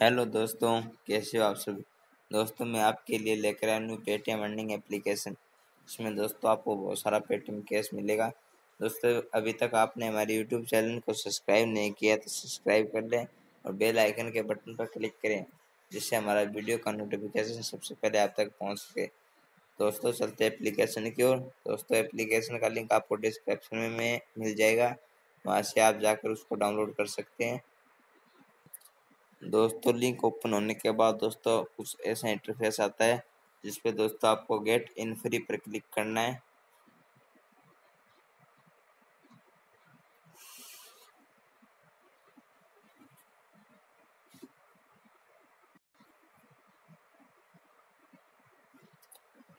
Hello दोस्तों, कैसे हो आप सब? दोस्तों, मैं आपके लिए लेकर आया हूँ पेटीएम अर्निंग एप्लीकेशन इसमें दोस्तों आपको बहुत सारा पेटीएम कैश मिलेगा। दोस्तों, अभी तक आपने हमारे यूट्यूब चैनल को सब्सक्राइब नहीं किया तो सब्सक्राइब कर लें और बेल आइकन के बटन पर क्लिक करें, जिससे हमारा वीडियो का नोटिफिकेशन सबसे पहले आप तक पहुँच सके। दोस्तों, चलते एप्लीकेशन की ओर। दोस्तों एप्लीकेशन का लिंक आपको डिस्क्रिप्शन में मिल जाएगा। वहाँ से आप जाकर उसको डाउनलोड कर सकते हैं। दोस्तों लिंक ओपन होने के बाद दोस्तों कुछ ऐसा इंटरफेस आता है जिस पे दोस्तों आपको गेट इन फ्री पर क्लिक करना है।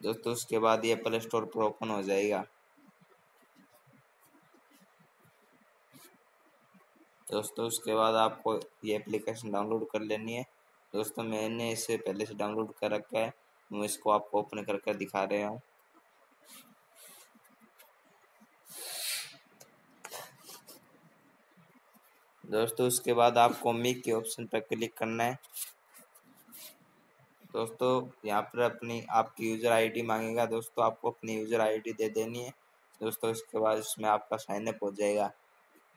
दोस्तों, उसके बाद ये प्ले स्टोर पर ओपन हो जाएगा। दोस्तों, उसके बाद आपको ये एप्लीकेशन डाउनलोड कर लेनी है। दोस्तों, मैंने इसे पहले से डाउनलोड कर रखा है। मैं इसको आपको ओपन कर कर दिखा रहा हूँ। दोस्तों, उसके बाद आपको मिक के ऑप्शन पर क्लिक करना है। दोस्तों, यहाँ पर अपनी, आपकी यूज़र आईडी मांगेगा। दोस्तों, आपको अपनी यूज़र आईडी दे देनी है। दोस्तों इसके बाद इसमें आपका साइन अप हो जाएगा।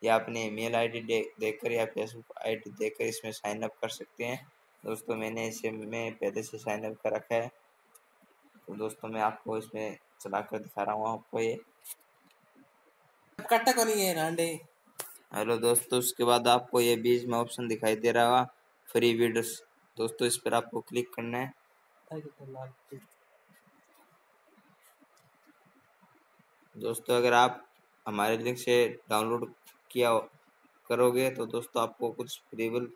या अपने ईमेल आईडी दे देकर या फेसबुक आईडी देकर इसमें साइन अप कर सकते हैं। दोस्तों मैंने इसे मैं पहले से साइन अप कर रखा है। तो दोस्तों मैं आपको इसमें चला कर दिखा रहा हूँ आपको ये। कट्टा कौन है रांडे? हेलो दोस्तों उसके बाद आपको ये बीच में ऑप्शन दिखाई दे रहा होगा। फ्री वीडियोस दोस्तों इस पर आपको क्लिक करना है। दोस्तों अगर आप हमारे लिंक से डाउनलोड किया करोगे तो दोस्तों आपको कुछ फ्रीबल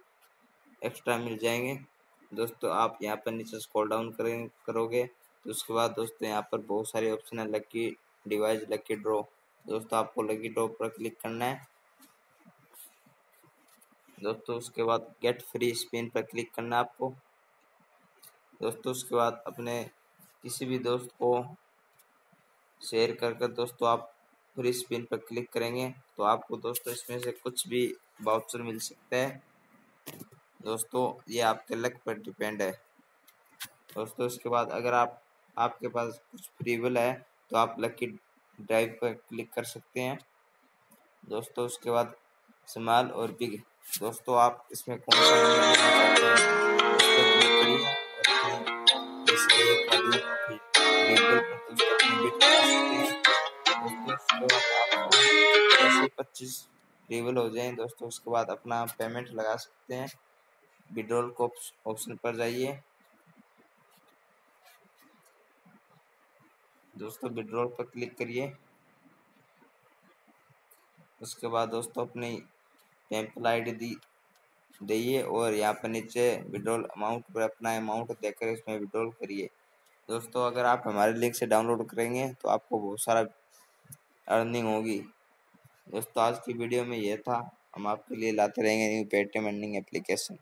एक्स्ट्रा मिल जाएँगे। दोस्तों आप यहाँ पर नीचे स्क्रॉल डाउन करें, करोगे तो उसके बाद दोस्तों यहाँ पर बहुत सारे ऑप्शन है लकी डिवाइस लकी ड्रॉ दोस्तों आपको लकी ड्रॉ पर क्लिक करना है। दोस्तों उसके बाद गेट फ्री स्पिन पर क्लिक करना है आपको। दोस्तों उसके बाद अपने किसी भी दोस्त को शेयर कर कर दोस्तों आप फ्री स्पिन पर क्लिक करेंगे तो आपको दोस्तों इसमें से कुछ भी बाउचर मिल सकता है। दोस्तों, ये आपके लक पर डिपेंड है। दोस्तों, इसके बाद अगर आप, आपके पास कुछ फ्रीबल है तो आप लकी ड्राइव पर क्लिक कर सकते हैं। दोस्तों, उसके बाद स्मॉल और बिग दोस्तों, आप इसमें कौन सा पच्चीस लेवल हो जाए, दोस्तों, उसके बाद अपना पेमेंट लगा सकते हैं। विड्रॉल को ऑप्शन पर जाइए। दोस्तों विड्रॉल पर क्लिक करिए। उसके बाद दोस्तों, अपनी टेंपल आई डी दी दिए और यहाँ पर नीचे विड्रॉल अमाउंट पर अपना अमाउंट देकर इसमें विड्रॉल करिए। दोस्तों, अगर आप हमारे लिंक से डाउनलोड करेंगे तो आपको बहुत सारा अर्निंग होगी। दोस्तों, आज की वीडियो में ये था। हम आपके लिए लाते रहेंगे न्यू पेटीएम अर्निंग एप्लीकेशन